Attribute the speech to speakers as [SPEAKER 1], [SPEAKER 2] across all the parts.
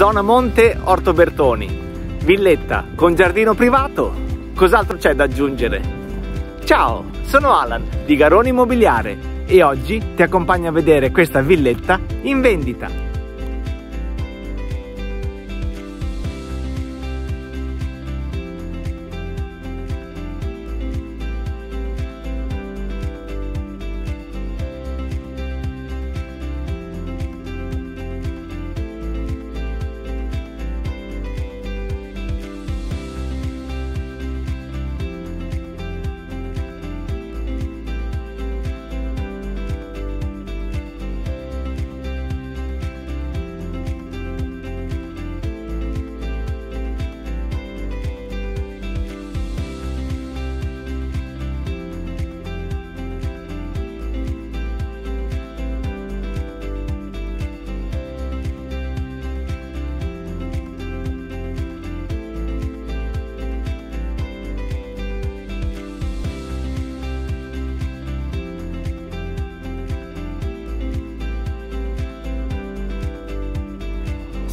[SPEAKER 1] Zona Monte Orto Bertoni. Villetta con giardino privato. Cos'altro c'è da aggiungere? Ciao, sono Alan di Garoni Immobiliare e oggi ti accompagno a vedere questa villetta in vendita.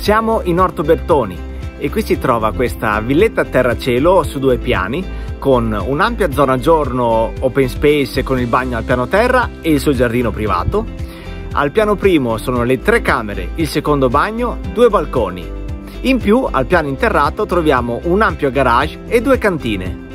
[SPEAKER 1] Siamo in Orto Bertoni e qui si trova questa villetta a terracielo su due piani con un'ampia zona giorno open space con il bagno al piano terra e il suo giardino privato. Al piano primo sono le tre camere, il secondo bagno, due balconi. In più al piano interrato troviamo un ampio garage e due cantine.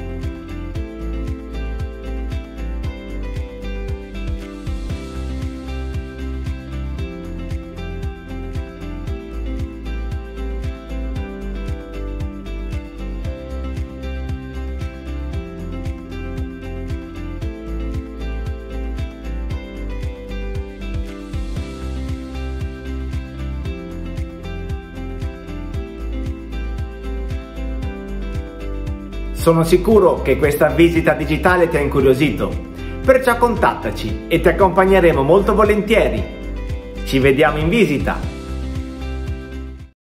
[SPEAKER 1] Sono sicuro che questa visita digitale ti ha incuriosito, perciò contattaci e ti accompagneremo molto volentieri. Ci vediamo in visita!